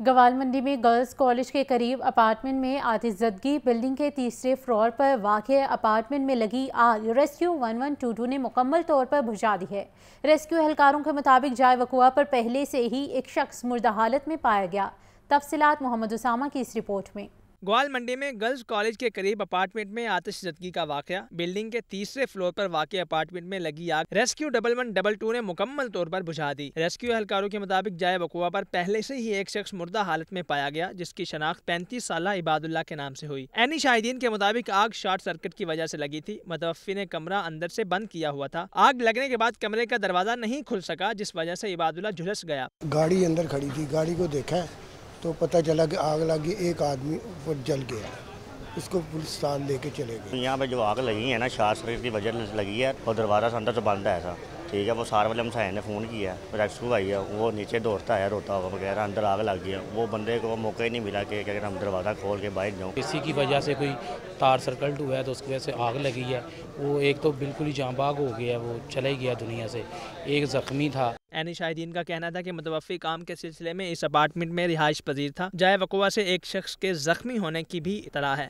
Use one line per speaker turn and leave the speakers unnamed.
गवाल मंडी में girls college के करीब अपार्टमेंट में आतिशदगी बिल्डिंग के तीसरे फ्लोर पर वाक़ अपार्टमेंट में लगी आग। रेस्क्यू 1122 ने मुकम्मल तौर पर बुझा दी है। रेस्क्यू एहलकारों के मुताबिक जाय वकुआ पर पहले से ही एक शख्स मुर्दा हालत में पाया गया। तफसलत मोहम्मद उसामा की इस रिपोर्ट में।
ग्वाल मंडी में गर्ल्स कॉलेज के करीब अपार्टमेंट में आतिशजदगी का वाक़ बिल्डिंग के तीसरे फ्लोर पर वाक़ अपार्टमेंट में लगी आग। Rescue double one double two ने मुकम्मल तौर पर बुझा दी। रेस्क्यू एहलकारों के मुताबिक जाय बकुआ पर पहले से ही एक शख्स मुर्दा हालत में पाया गया, जिसकी शनाख्त पैंतीस साल इबादुल्ला के नाम से हुई। एनी शाहिदीन के मुताबिक आग शॉर्ट सर्किट की वजह से लगी थी। मतवफ़ी ने कमरा अंदर से बंद किया हुआ था। आग लगने के बाद कमरे का दरवाज़ा नहीं खुल सका, जिस वजह से इबादुल्ला झुलस गया।
गाड़ी अंदर खड़ी थी। गाड़ी को देखा तो पता चला कि आग लगी एक आदमी ऊपर जल गया। इसको पुलिस साथ लेके चले गए।
यहाँ पे जो आग लगी है ना शास्त्र की वजह से लगी है और दरवाज़ा अंदर से बंद है ऐसा। ठीक है वो सारे वाले हमसाए ने फ़ोन किया है रेस्क्यू आई है वो नीचे दौड़ता है रोता हुआ वगैरह अंदर आग लग गया वो बंदे को मौका ही नहीं मिला कि अगर हम दरवाज़ा खोल के बाहर जाऊँ।
इसी की वजह से कोई तार सर्कल्ट हुआ है तो उसकी वजह से आग लगी है वो एक तो बिल्कुल ही जाँ बाग हो गया वो चला ही गया दुनिया से एक ज़ख्मी था।
एनी शाहिदीन का कहना था कि मुतवफ़ी काम के सिलसिले में इस अपार्टमेंट में रिहाइश पजीर था जाए वकुआ से एक शख्स के जख्मी होने की भी इतला है।